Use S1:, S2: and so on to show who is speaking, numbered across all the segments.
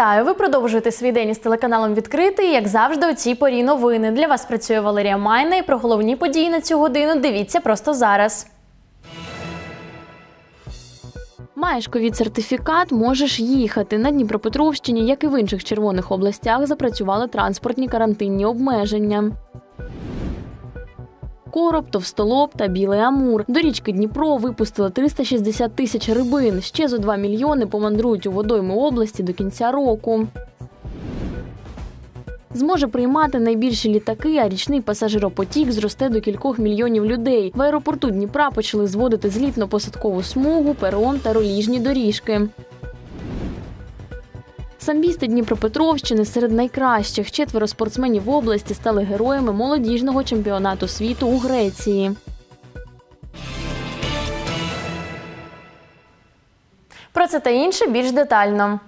S1: Вітаю! Ви продовжуєте свій день із телеканалом Відкритий. Як завжди, у цій порі новини. Для вас працює Валерія Майна. І про головні події на цю годину дивіться просто зараз. Маєш ковід-сертифікат, можеш їхати. На Дніпропетровщині, як і в інших червоних областях, запрацювали транспортні карантинні обмеження. Короб, товстолоб та білий амур. До річки Дніпро випустили 360 тисяч рибин. Ще зо 2 мільйони помандрують у водойми області до кінця року. Зможе приймати найбільші літаки, а річний пасажиропотік зросте до кількох мільйонів людей. В аеропорту Дніпра почали зводити злітно-посадкову смугу, перон та роліжні доріжки. Самбісти Дніпропетровщини серед найкращих четверо спортсменів області стали героями молодіжного чемпіонату світу у Греції. Про це та інше більш детально.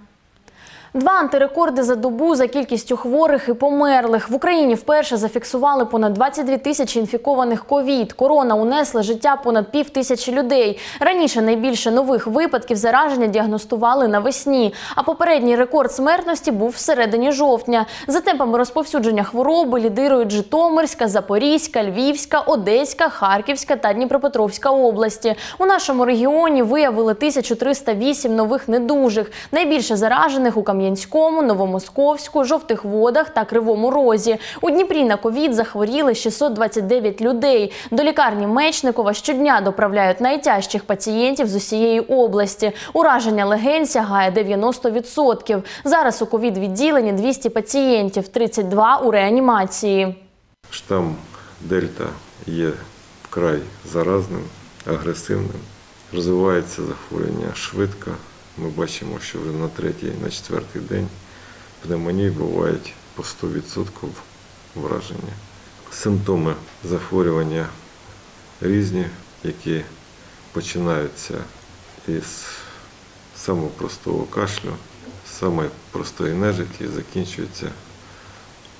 S1: Два антирекорди за добу за кількістю хворих і померлих. В Україні вперше зафіксували понад 22 тисячі інфікованих ковід. Корона унесла життя понад пів тисячі людей. Раніше найбільше нових випадків зараження діагностували навесні. А попередній рекорд смертності був всередині жовтня. За темпами розповсюдження хвороби лідирують Житомирська, Запорізька, Львівська, Одеська, Харківська та Дніпропетровська області. У нашому регіоні виявили 1308 нових недужих. Найбільше заражених у Кам'янському, Новомосковську, Жовтих Водах та Кривому Розі. У Дніпрі на ковід захворіли 629 людей. До лікарні Мечникова щодня доправляють найтяжчих пацієнтів з усієї області. Ураження легень сягає 90%. Зараз у ковід відділенні 200 пацієнтів, 32 у реанімації.
S2: Штам Дельта є вкрай заразним, агресивним. Розвивається захворювання швидко. Ми бачимо, що вже на третій, на четвертий день пневмонії бувають по 100% враження. Симптоми захворювання різні, які починаються із самого простого кашлю, самої простої нежиті закінчуються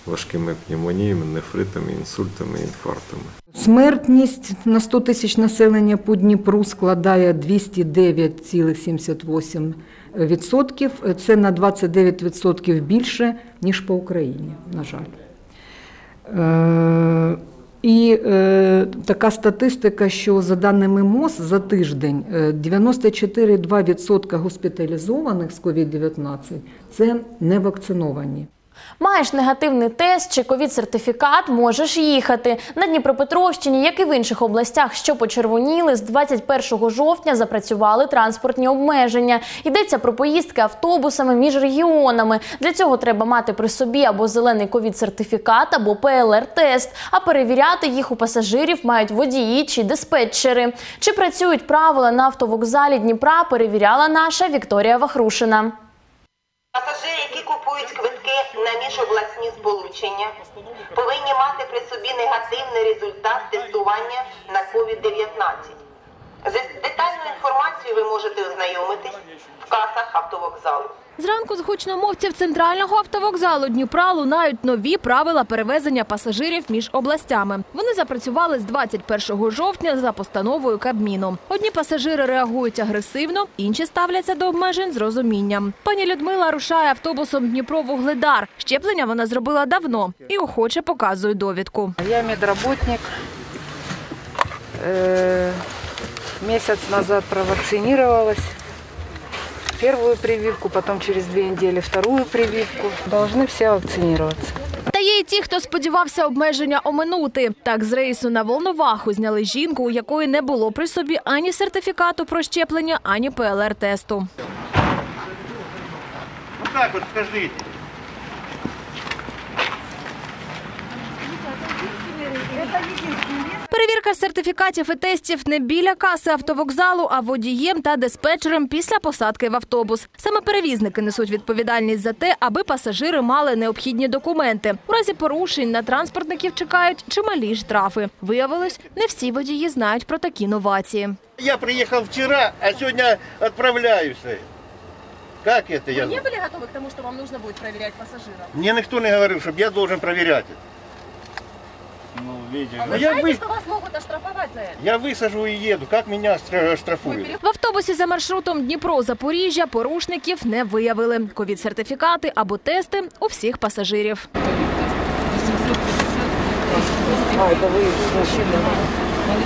S2: важкими пневмоніями, нефритами, інсультами, інфарктами.
S3: Смертність на 100 тисяч населення по Дніпру складає 209,78%. Це на 29% більше, ніж по Україні, на жаль. Е, І е, така статистика, що за даними МОЗ за тиждень е, 94,2% госпіталізованих з COVID-19 це не вакциновані.
S1: Маєш негативний тест чи ковід-сертифікат, можеш їхати. На Дніпропетровщині, як і в інших областях, що почервоніли, з 21 жовтня запрацювали транспортні обмеження. Йдеться про поїздки автобусами між регіонами. Для цього треба мати при собі або зелений ковід-сертифікат, або ПЛР-тест. А перевіряти їх у пасажирів мають водії чи диспетчери. Чи працюють правила на автовокзалі Дніпра, перевіряла наша Вікторія Вахрушина.
S4: Пасажири, які купують квитки на міжобласні сполучення, повинні мати при собі негативний результат тестування на COVID-19. З детальною інформацією ви можете ознайомитись в касах автовокзалу.
S5: Зранку з гучномовців центрального автовокзалу Дніпра лунають нові правила перевезення пасажирів між областями. Вони запрацювали з 21 жовтня за постановою Кабміну. Одні пасажири реагують агресивно, інші ставляться до обмежень з розумінням. Пані Людмила рушає автобусом Дніпро-Вугледар. Щеплення вона зробила давно і охоче показує довідку.
S6: Я медработник. Э, Месяц назад провакцинировалась. Первую прививку, потом через две недели вторую прививку. Должны все вакцинироваться.
S5: Та є й ті, хто сподівався обмеження оминути. Так з рейсу на Волноваху зняли жінку, у якої не було при собі ані сертифікату про щеплення, ані ПЛР-тесту.
S7: Вот так вот
S5: Перевірка сертифікатів і тестів не біля каси автовокзалу, а водієм та диспетчером після посадки в автобус. Саме перевізники несуть відповідальність за те, аби пасажири мали необхідні документи. У разі порушень на транспортників чекають чималі штрафи. Виявилось, не всі водії знають про такі новації.
S7: Я приехал вчера, а сегодня отправляюсь. Как это я?
S5: были готовы к тому, что вам нужно будет проверять пассажиров?
S7: Мне никто не говорил, чтобы я должен проверять это. Видели. Ну, я, вы...
S5: вас могут оштрафовать за это?
S7: я высажу и еду. Как меня штра- штрафуют?
S5: В автобусі за маршрутом Дніпро-Запоріжжя порушників не виявили. Ковід-сертифікати або тести у всіх пасажирів.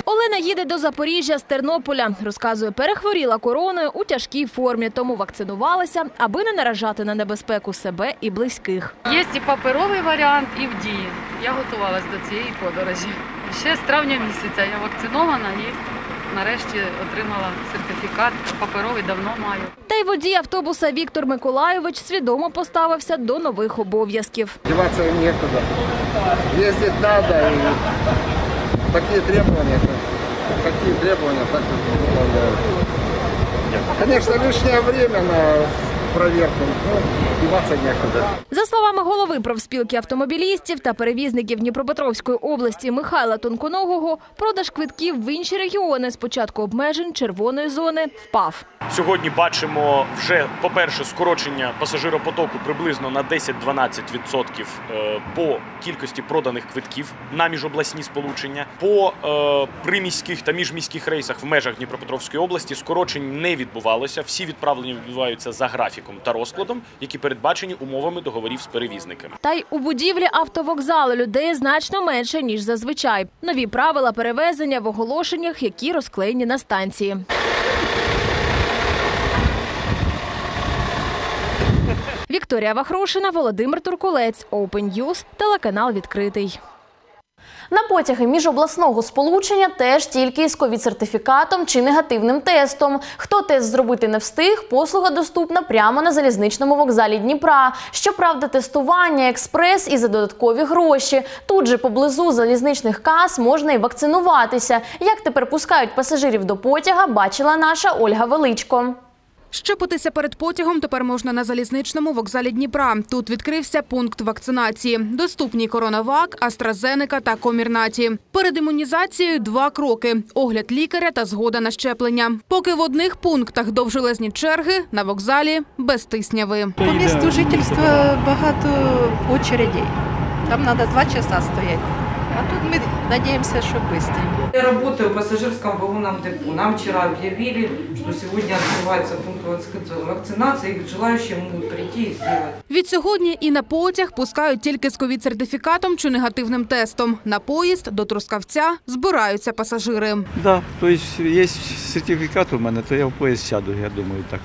S5: Олена їде до Запоріжжя з Тернополя. Розказує, перехворіла короною у тяжкій формі, тому вакцинувалася, аби не наражати на небезпеку себе і близьких.
S8: Є і паперовий варіант, і в дії. Я готувалась до цієї подорожі. Ще з травня місяця я вакцинована і нарешті отримала сертифікат. Паперовий давно маю.
S5: Та й водій автобуса Віктор Миколайович свідомо поставився до нових обов'язків.
S9: Деваться некуда. Ездить надо и такие требования, какие требования, так и выполняю. Конечно, лишнее время на проверку, но деваться некуда.
S5: За словами голови профспілки автомобілістів та перевізників Дніпропетровської області Михайла Тонконогого, продаж квитків в інші регіони з початку обмежень червоної зони впав.
S10: Сьогодні бачимо вже, по-перше, скорочення пасажиропотоку приблизно на 10-12% е, по кількості проданих квитків на міжобласні сполучення. По е, приміських та міжміських рейсах в межах Дніпропетровської області скорочень не відбувалося. Всі відправлення відбуваються за графіком та розкладом, які передбачені умовами договорів з перевізниками.
S5: Та й у будівлі автовокзалу людей значно менше ніж зазвичай. Нові правила перевезення в оголошеннях, які розклеєні на станції. Вікторія Вахрушина, Володимир Туркулець, Open News, телеканал відкритий.
S1: На потяги міжобласного сполучення теж тільки з ковід-сертифікатом чи негативним тестом. Хто тест зробити не встиг, послуга доступна прямо на залізничному вокзалі Дніпра. Щоправда, тестування, експрес і за додаткові гроші. Тут же поблизу залізничних кас можна і вакцинуватися. Як тепер пускають пасажирів до потяга, бачила наша Ольга Величко.
S11: Щепитися перед потягом тепер можна на залізничному вокзалі Дніпра. Тут відкрився пункт вакцинації. Доступні коронавак, AstraZeneca та Комірнаті. Перед імунізацією два кроки: огляд лікаря та згода на щеплення. Поки в одних пунктах довжелезні черги, на вокзалі без тисняви.
S12: По месту жительства багато очередей. Там надо два часа стоять. А тут мы надеемся, что быстренько.
S13: Я работаю в пассажирском вагонном депо. Нам вчера объявили, что сегодня открывается пункт вакци- вакцинации, и желающие могут прийти и сделать.
S11: Від сьогодні і на потяг пускають тільки з ковід-сертифікатом чи негативним тестом. На поїзд до Трускавця збираються пасажири.
S14: Да, то есть есть сертифікат у мене, то я в поїзд сяду, я думаю, так.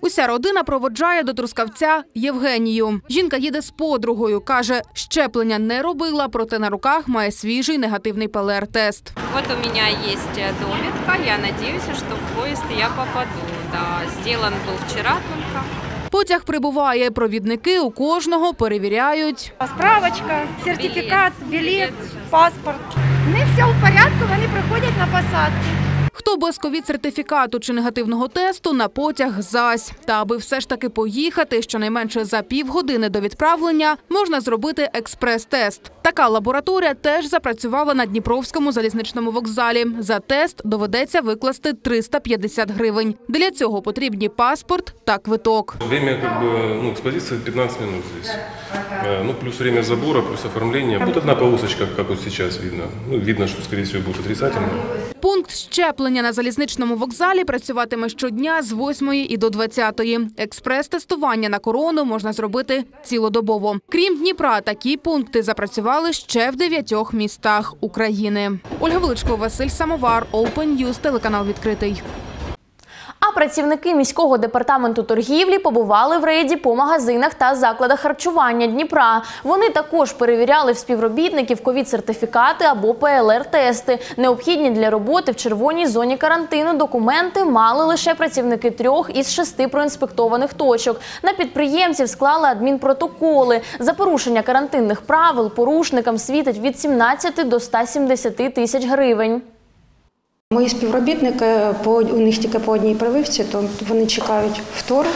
S11: Уся родина проводжає до Трускавця Євгенію. Жінка їде з подругою. Каже, щеплення не робила, проте на руках має свіжий негативний ПЛР-тест.
S15: Вот у меня есть э, довідка. Я надеюсь, что в поезд я попаду. Да, сделан был вчера только.
S11: Потяг прибуває. Провідники у кожного перевіряють.
S16: Справочка, сертифікат, білет, паспорт. Не все в порядку, вони приходять на посадки.
S11: Хто без ковід-сертифікату чи негативного тесту на потяг зась. Та аби все ж таки поїхати, щонайменше за півгодини до відправлення, можна зробити експрес-тест. Така лабораторія теж запрацювала на Дніпровському залізничному вокзалі. За тест доведеться викласти 350 гривень. Для цього потрібні паспорт та квиток.
S17: Время как бы, ну, экспозиции 15 минут здесь. Э, Ну, плюс время забора, плюс оформления. Вот одна полосочка, как вот сейчас видно. Ну, видно, что, скорее всего, будет отрицательно.
S11: Пункт щеплення на залізничному вокзалі працюватиме щодня з 8 і до 20. Експрес-тестування на корону можна зробити цілодобово. Крім Дніпра, такі пункти запрацювали ще в дев'ятьох містах України. Ольга Величко, Василь Самовар, Open News, телеканал відкритий.
S1: А працівники міського департаменту торгівлі побували в рейді по магазинах та закладах харчування Дніпра. Вони також перевіряли в співробітників ковід-сертифікати або ПЛР-тести. Необхідні для роботи в червоній зоні карантину документи мали лише працівники трьох із шести проінспектованих точок. На підприємців склали адмінпротоколи. За порушення карантинних правил порушникам світить від 17 до 170 тисяч гривень.
S18: Мої співробітники у них тільки по одній прививці, то вони чекають вторг.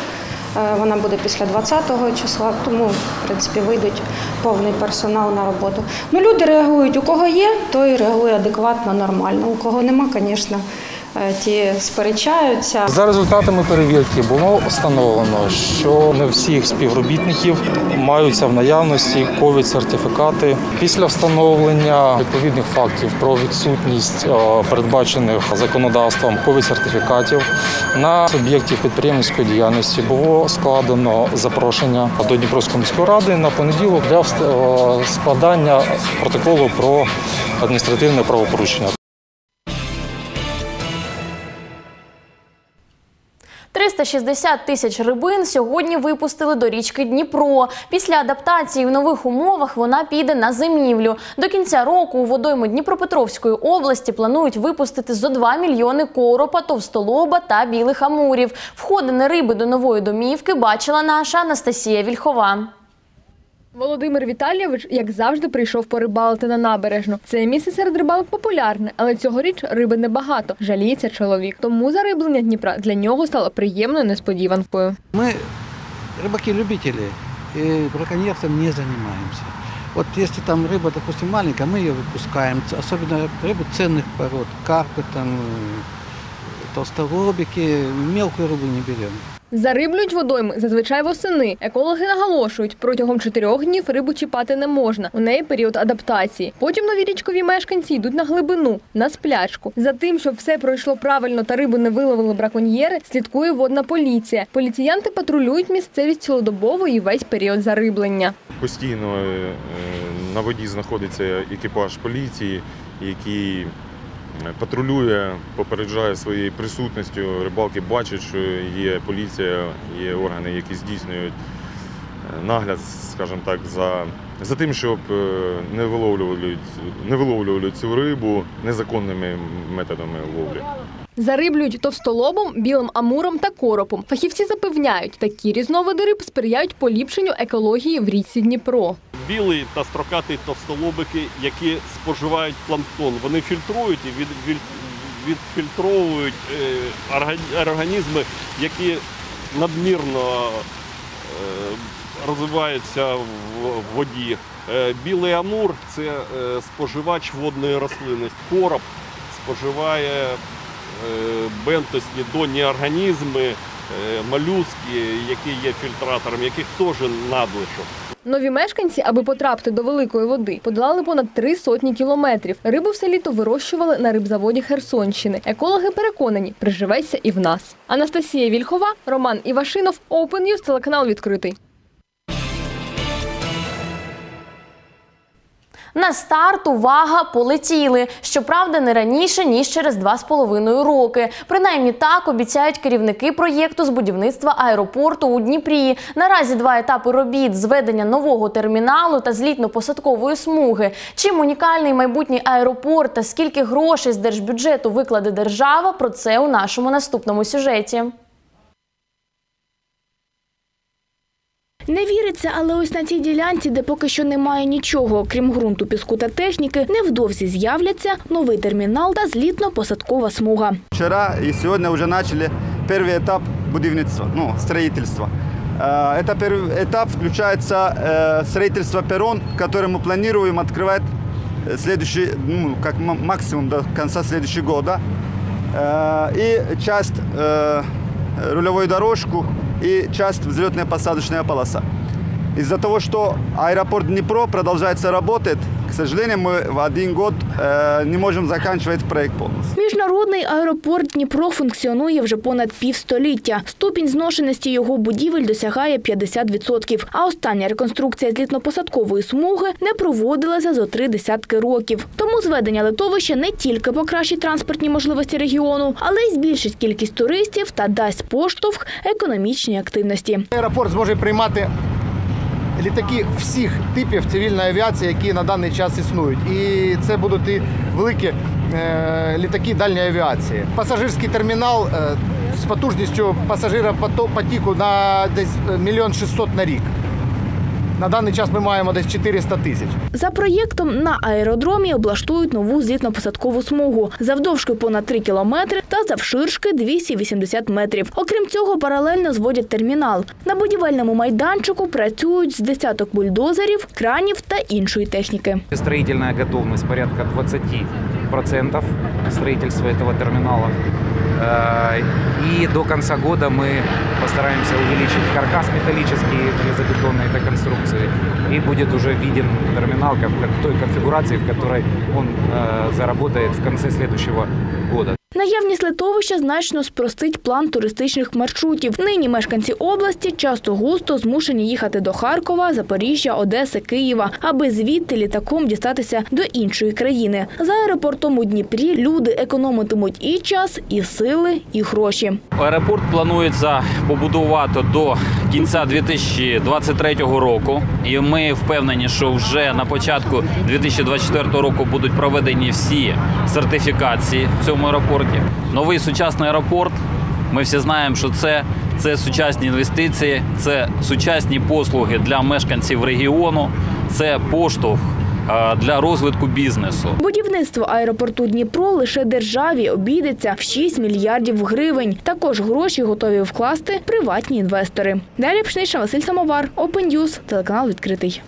S18: Е, Вона буде після 20-го числа, тому в принципі вийдуть повний персонал на роботу. Ну люди реагують. У кого є, той реагує адекватно, нормально. У кого нема, звісно, ті сперечаються.
S19: За результатами перевірки було встановлено, що не всіх співробітників маються в наявності ковід сертифікати. Після встановлення відповідних фактів про відсутність е, передбачених законодавством ковід сертифікатів на суб'єктів підприємницької діяльності було складено запрошення до Дніпровської міської ради на понеділок для е, складання протоколу про адміністративне правопорушення.
S1: 360 тисяч рибин сьогодні випустили до річки Дніпро. Після адаптації в нових умовах вона піде на зимівлю. До кінця року у водойму Дніпропетровської області планують випустити зо 2 мільйони коропа, товстолоба та білих амурів. Входини риби до нової домівки бачила наша Анастасія Вільхова.
S20: Володимир Віталійович, як завжди, прийшов порибалити на набережну. Це місце серед рибалок популярне, але цьогоріч риби небагато. Жаліється чоловік. Тому зариблення Дніпра для нього стало приємною несподіванкою.
S21: Мы рыбаки-любители и браконьерством не занимаемся. Вот если там рыба, допустим, маленькая, мы ее выпускаем, ц- особенно рыбу ценных пород, карпы, там, э, толсторобики, мелкую рыбу не берем.
S20: Зариблюють водойми зазвичай восени. Екологи наголошують, протягом чотирьох днів рибу чіпати не можна. У неї період адаптації. Потім нові річкові мешканці йдуть на глибину, на сплячку. За тим, щоб все пройшло правильно та рибу не виловили браконьєри, слідкує водна поліція. Поліціянти патрулюють місцевість цілодобово і весь період зариблення.
S22: Постійно е, на воді знаходиться екіпаж поліції, який е, патрулює, попереджає своєю присутністю. Рибалки бачать, що є поліція, є органи, які здійснюють е, нагляд, скажімо так, за, за тим, щоб е, не виловлювали, не виловлювали цю рибу незаконними методами ловлі.
S20: Зариблюють товстолобом, білим амуром та коропом. Фахівці запевняють, такі різновиди риб сприяють поліпшенню екології в річці Дніпро.
S23: білий та строкатий товстолобики, які споживають планктон. Вони фільтрують і від, від, відфільтровують е, організми, які надмірно е, розвиваються в воді. Е, Білий амур це споживач водної рослини. Короб споживає бентосні донні організми, е, молюски, які є фільтратором, яких теж надлишок.
S20: Нові мешканці, аби потрапити до великої води, подолали понад три сотні кілометрів. Рибу все літо вирощували на рибзаводі Херсонщини. Екологи переконані, приживеться і в нас. Анастасія Вільхова, Роман Івашинов, Open News, телеканал відкритий.
S1: На старт увага полетіли. Щоправда, не раніше ніж через два з половиною роки. Принаймні так обіцяють керівники проєкту з будівництва аеропорту у Дніпрі. Наразі два етапи робіт зведення нового терміналу та злітно-посадкової смуги. Чим унікальний майбутній аеропорт та скільки грошей з держбюджету викладе держава? Про це у нашому наступному сюжеті.
S24: Не віриться, але ось на цій ділянці, де поки що немає нічого, крім ґрунту, піску та техніки, невдовзі з'являться новий термінал та злітно-посадкова смуга.
S25: Вчера и сегодня уже начали первый этап будівництва, ну, строительства. Э, Это первый этап включается э, строительство перрон, который мы планируем открывать э, следующий, ну, как м- максимум до конца следующего года. Э, И часть э, рулевой дорожку и часть взлетно-посадочная полоса. Из-за того, что аэропорт Днепро продолжается работать, к сожалению, мы в один год э, не можем заканчивать проект полностью.
S24: Міжнародний аеропорт Дніпро функціонує вже понад півстоліття. Ступінь зношеності його будівель досягає 50%. А остання реконструкція злітно-посадкової смуги не проводилася за три десятки років. Тому зведення литовища не тільки покращить транспортні можливості регіону, але й збільшить кількість туристів та дасть поштовх економічній активності.
S26: Аеропорт зможе приймати літаки всіх типів цивільної авіації, які на даний час існують. І це будуть і великі е, літаки дальньої авіації. Пасажирський термінал е, з потужністю пасажира потоку на десь мільйон шістсот на рік. На даний час ми маємо десь 400 тисяч.
S24: За проєктом на аеродромі облаштують нову злітно-посадкову смугу завдовжки понад 3 кілометри та завширшки 280 метрів. Окрім цього, паралельно зводять термінал. На будівельному майданчику працюють з десяток бульдозерів, кранів та іншої техніки.
S27: Строительная готовность порядка 20% строительства этого терминала. Э, И до конца года мы постараемся увеличить каркас металлический железобетонной этой конструкции. И будет уже виден терминал как в той конфигурации, в которой он э, заработает в конце следующего года.
S24: Наявність литовища значно спростить план туристичних маршрутів. Нині мешканці області часто густо змушені їхати до Харкова, Запоріжжя, Одеси, Києва, аби звідти літаком дістатися до іншої країни. За аеропортом у Дніпрі люди економитимуть і час, і сили, і гроші.
S28: Аеропорт планується побудувати до кінця 2023 року, і ми впевнені, що вже на початку 2024 року будуть проведені всі сертифікації в цьому аеропорті. Новий сучасний аеропорт. Ми всі знаємо, що це, це сучасні інвестиції, це сучасні послуги для мешканців регіону, це поштовх е, для розвитку бізнесу.
S24: Будівництво аеропорту Дніпро лише державі обійдеться в 6 мільярдів гривень. Також гроші готові вкласти приватні інвестори. Далі Пшнична, Василь Самовар, Open телеканал відкритий.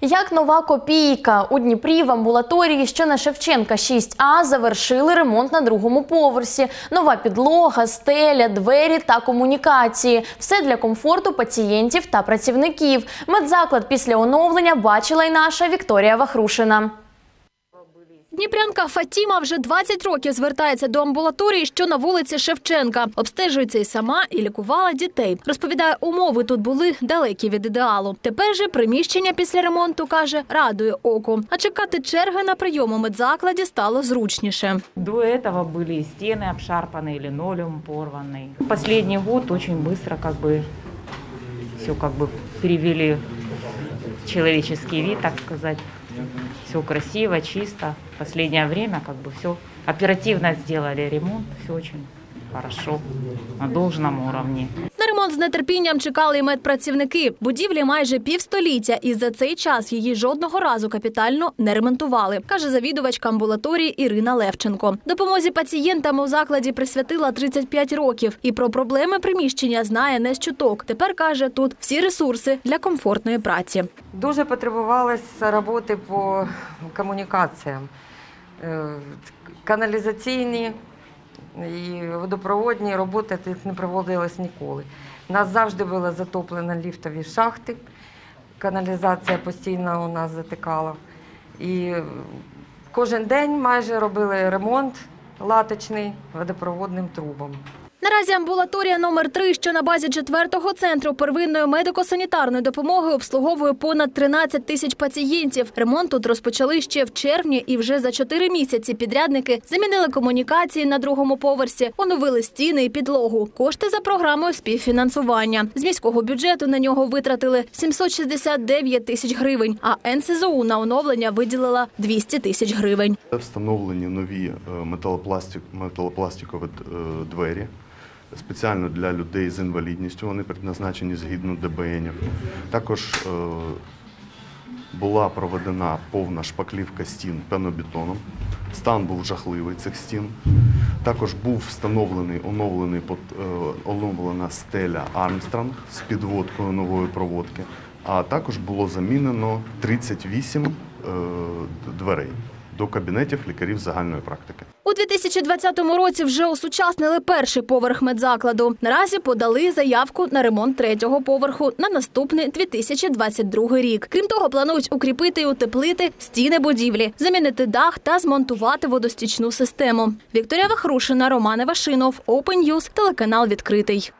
S1: Як нова копійка у Дніпрі в амбулаторії, що на Шевченка 6А, завершили ремонт на другому поверсі. Нова підлога, стеля, двері та комунікації. Все для комфорту пацієнтів та працівників. Медзаклад після оновлення бачила й наша Вікторія Вахрушина.
S5: Дніпрянка Фатіма вже 20 років звертається до амбулаторії, що на вулиці Шевченка. Обстежується і сама, і лікувала дітей. Розповідає, умови тут були далекі від ідеалу. Тепер же приміщення після ремонту каже радує око. А чекати черги на прийом у медзакладі стало зручніше.
S29: До этого были и стены обшарпанные, линолеум порванный. Последний год очень быстро как бы все как бы перевели в человеческий вид, так сказать. Все красиво, чисто. В последнее время как бы все оперативно сделали ремонт, все очень хорошо, на должном уровне.
S5: Ремонт з нетерпінням чекали і медпрацівники. Будівлі майже півстоліття, і за цей час її жодного разу капітально не ремонтували, каже завідувачка амбулаторії Ірина Левченко. Допомозі пацієнтам у закладі присвятила 35 років. І про проблеми приміщення знає не з чуток. Тепер каже, тут всі ресурси для комфортної праці.
S21: Дуже потребувалось роботи по комунікаціям. Е, Каналізаційні і водопроводні роботи тут не проводилось ніколи. У нас завжди були затоплені ліфтові шахти, каналізація постійно у нас затикала. І кожен день майже робили ремонт латочний водопроводним трубам.
S5: Наразі амбулаторія номер 3 що на базі четвертого центру первинної медико-санітарної допомоги обслуговує понад 13 тисяч пацієнтів. Ремонт тут розпочали ще в червні, і вже за 4 місяці підрядники замінили комунікації на другому поверсі, оновили стіни і підлогу. Кошти за програмою співфінансування. З міського бюджету на нього витратили 769 тисяч гривень, а НСЗУ на оновлення виділила 200 тисяч гривень.
S30: Встановлені нові е, металопластик, металопластикові е, двері спеціально для людей з інвалідністю. Вони предназначені згідно ДБНів. Також е, була проведена повна шпаклівка стін пенобетоном. Стан був жахливий цих стін. Також був встановлений оновлений е, оновлена стеля Армстронг з підводкою нової проводки. А також було замінено 38 е, дверей до кабінетів лікарів загальної практики.
S5: У 2020 році вже осучаснили перший поверх медзакладу. Наразі подали заявку на ремонт третього поверху на наступний 2022 рік. Крім того, планують укріпити і утеплити стіни будівлі, замінити дах та змонтувати водостічну систему. Вікторія Вахрушина, Роман Івашинов, Open News, телеканал відкритий.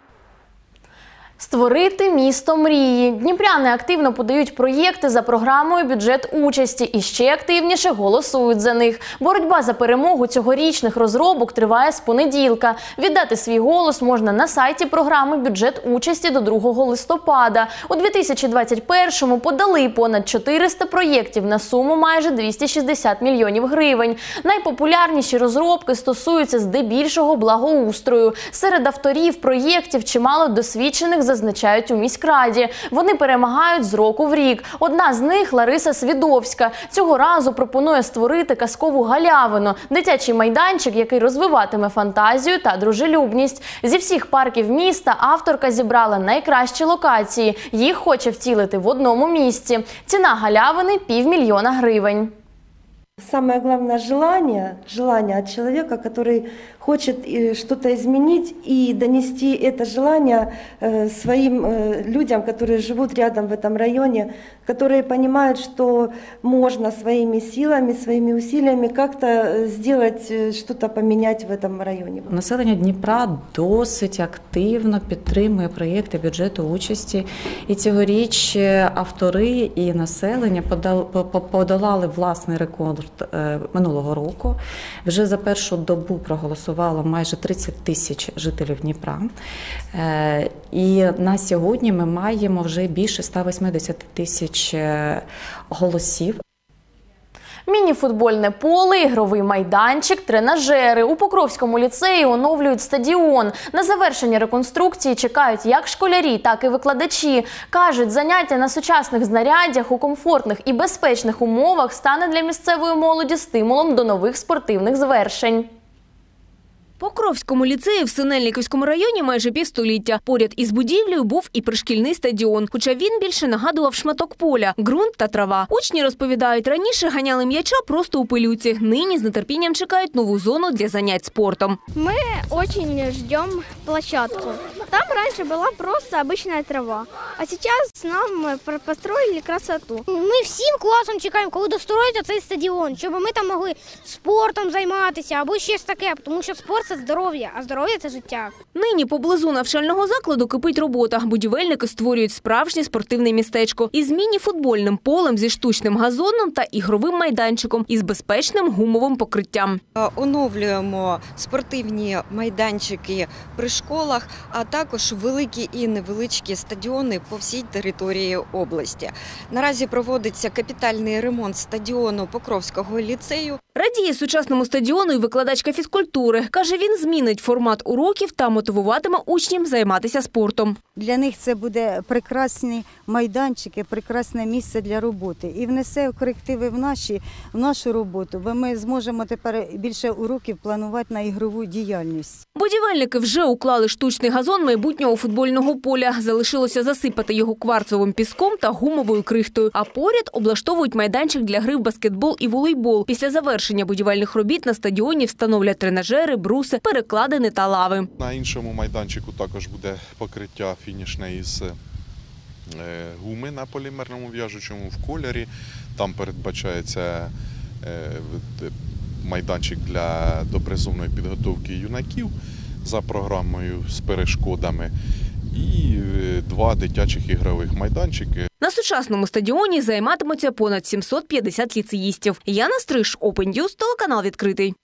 S1: Створити місто мрії. Дніпряни активно подають проєкти за програмою бюджет участі і ще активніше голосують за них. Боротьба за перемогу цьогорічних розробок триває з понеділка. Віддати свій голос можна на сайті програми бюджет участі до 2 листопада. У 2021-му подали понад 400 проєктів на суму майже 260 мільйонів гривень. Найпопулярніші розробки стосуються здебільшого благоустрою. Серед авторів проєктів чимало досвідчених зазначають у міськраді. Вони перемагають з року в рік. Одна з них Лариса Свідовська. Цього разу пропонує створити казкову галявину, дитячий майданчик, який розвиватиме фантазію та дружелюбність. Зі всіх парків міста авторка зібрала найкращі локації. Їх хоче втілити в одному місці. Ціна галявини півмільйона гривень.
S31: Самое главное желание, желание от человека, который хочет э, что-то изменить и донести это желание э, своим э, людям, которые живут рядом в этом районе, которые понимают, что можно своими силами, своими усилиями как-то э, сделать, э, что-то поменять в этом районе.
S32: Населення Дніпра досить активно підтримує проєкти бюджету участі. І цьогоріч е, автори і населення подал- по- по- подолали власний рекорд е, минулого року. Вже за першу добу проголосувало майже 30 тисяч жителів Дніпра. Е, І на сьогодні ми маємо вже більше 180 тисяч е, голосів.
S1: Міні-футбольне поле, ігровий майданчик, тренажери. У Покровському ліцеї оновлюють стадіон. На завершення реконструкції чекають як школярі, так і викладачі. Кажуть, заняття на сучасних знаряддях у комфортних і безпечних умовах стане для місцевої молоді стимулом до нових спортивних звершень.
S33: Покровському ліцеї в Синельниківському районі майже півстоліття. Поряд із будівлею був і пришкільний стадіон, хоча він більше нагадував шматок поля, ґрунт та трава. Учні розповідають, раніше ганяли м'яча просто у пилюці. Нині з нетерпінням чекають нову зону для занять спортом.
S34: Ми очень чекаємо площадку. Там раньше была просто обычная трава, а сейчас нам э, про- построили красоту.
S35: Ми всім класом чекаємо, коли достроїться цей стадіон, щоб ми там могли спортом займатися або щось таке, тому що спорт це здоров'я, а здоров'я це життя.
S33: Нині поблизу навчального закладу кипить робота. Будівельники створюють справжнє спортивне містечко із міні-футбольним полем зі штучним газоном та ігровим майданчиком із безпечним гумовим покриттям.
S36: Е, Оновлюємо спортивні майданчики при школах, а також великі і невеличкі стадіони по всій території області. Наразі проводиться капітальний ремонт стадіону Покровського ліцею.
S33: Радіє сучасному стадіону і викладачка фізкультури. Каже, він змінить формат уроків та мотивуватиме учнів займатися спортом.
S37: Для них це буде прекрасні майданчики, прекрасне місце для роботи і внесе корективи в наші в нашу роботу, бо ми зможемо тепер більше уроків планувати на ігрову діяльність.
S33: Будівельники вже уклали штучний газон майбутнього футбольного поля. Залишилося засипати його кварцовим піском та гумовою крихтою. А поряд облаштовують майданчик для гри в баскетбол і волейбол. Після завершення будівельних робіт на стадіоні встановлять тренажери, бруси, перекладини та лави.
S22: На іншому майданчику також буде покриття фінішне із е, гуми на полімерному в'яжучому в кольорі. Там передбачається е, майданчик для допризовної підготовки юнаків за програмою з перешкодами. І е, два дитячих ігрових майданчики.
S33: На сучасному стадіоні займатимуться понад 750 ліцеїстів. Яна Стриж, Open News, телеканал відкритий.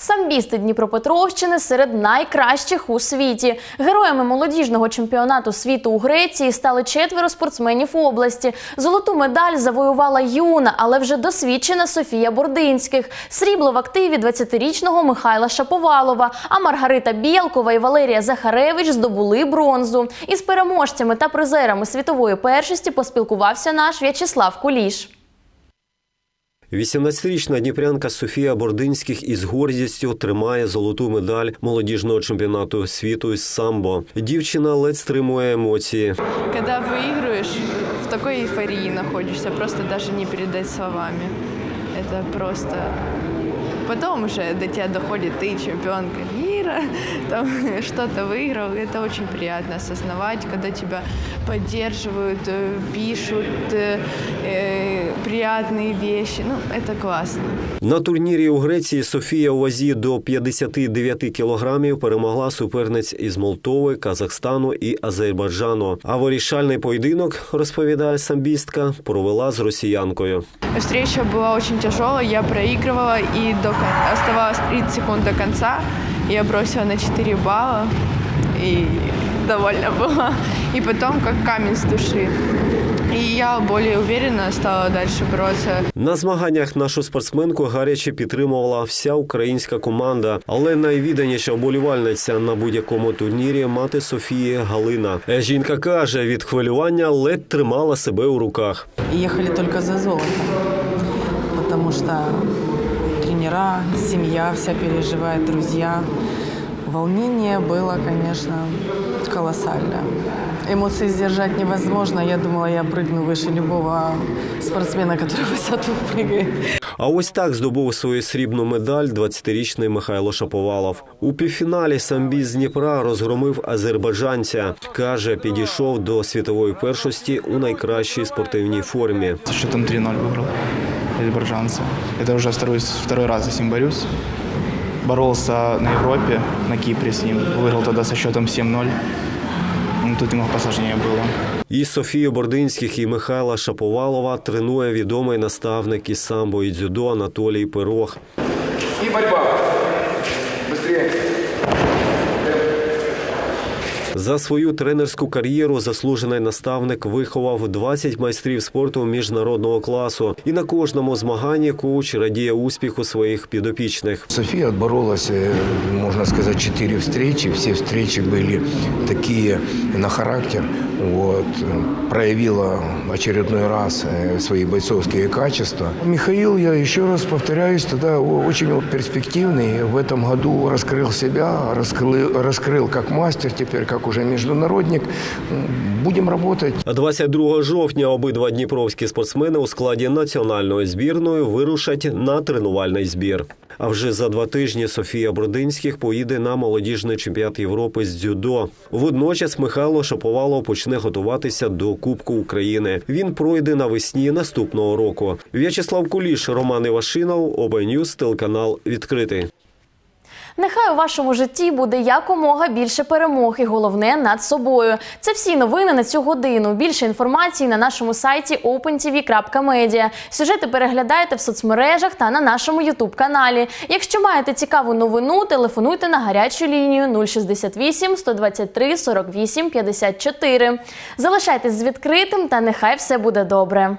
S1: Самбісти Дніпропетровщини серед найкращих у світі. Героями молодіжного чемпіонату світу у Греції стали четверо спортсменів області. Золоту медаль завоювала юна, але вже досвідчена Софія Бординських. Срібло в активі 20-річного Михайла Шаповалова. А Маргарита Білкова і Валерія Захаревич здобули бронзу. Із переможцями та призерами світової першості поспілкувався наш В'ячеслав Куліш.
S38: 18-річна дніпрянка Софія Бординських із гордістю тримає золоту медаль молодіжного чемпіонату світу із самбо. Дівчина ледь стримує емоції.
S39: Когда выигрываешь, в такой эйфории находишься, просто даже не передать словами. Это просто... Потом уже до тебя доходит, ты чемпионка мира, там что-то выиграл. Это очень приятно осознавать, когда тебя поддерживают, э, пишут э, э, приятные вещи. Ну, это классно.
S38: На турнірі у Греції Софія у вазі до 59 кілограмів перемогла суперниць із Молдови, Казахстану і Азербайджану. А вирішальний поєдинок, розповідає самбістка, провела з росіянкою.
S39: Встреча была очень тяжелая, я проигрывала, и до, кон- оставалось 30 секунд до конца. Я бросила на 4 балла, и довольна была. И потом как камень с души. И я более уверенно стала дальше бороться.
S38: На змаганнях нашу спортсменку гаряче підтримувала вся українська команда, але найвіданіша вболівальниця на будь-якому турнірі мати Софії Галина. Жінка каже, від хвилювання ледь тримала себе у руках.
S40: И ехали только за золото, потому что тренера, семья вся переживает, друзья.
S41: Волнение было, конечно, колоссальное. Эмоции сдержать невозможно. Я думала, я прыгну выше любого спортсмена, который в высоту прыгает.
S38: А ось так здобув свою срібну медаль 20-річний Михайло Шаповалов. У півфіналі самбіз з Дніпра розгромив азербайджанця. Каже, підійшов до світової першості у найкращій спортивній формі.
S42: Со счетом 3-0 выиграл азербайджанца. Это уже второй, второй раз я с ним борюсь. Боролся на Европе, на Кипре с ним. Выиграл тогда со счетом 7-0. Ну, Тут йому посложнее було.
S38: І Софію Бординських і Михайла Шаповалова тренує відомий наставник із самбо і дзюдо Анатолій Пирог.
S43: І борьба.
S38: За свою тренерську кар'єру заслужений наставник виховав 20 майстрів спорту міжнародного класу. І на кожному змаганні коуч радіє успіху своїх підопічних.
S44: София отборолась, э, можно сказать, четыре встречи. Все встречи были такие на характер. Вот. э, Проявила очередной раз э, свои бойцовские качества. Михаил, я еще раз повторяюсь, тогда о- очень вот перспективный. В этом году раскрыл себя, раскрыл, раскрыл как мастер, теперь как уже международник. М, Будем работать.
S38: А 22 жовтня обидва дніпровські спортсмени у складі національної збірної вирушать на тренувальний збір. А вже за два тижні Софія Бродинських поїде на молодіжний чемпіонат Європи з дзюдо. Водночас Михайло Шаповало почне готуватися до Кубку України. Він пройде навесні наступного року. В'ячеслав Куліш, Роман Івашинов, ОБНЮС, телеканал відкритий.
S1: Нехай у вашому житті буде якомога більше перемог і головне над собою. Це всі новини на цю годину. Більше інформації на нашому сайті opentv.media. Сюжети переглядайте в соцмережах та на нашому ютуб каналі. Якщо маєте цікаву новину, телефонуйте на гарячу лінію 068 123 48 54. Залишайтесь з відкритим та нехай все буде добре.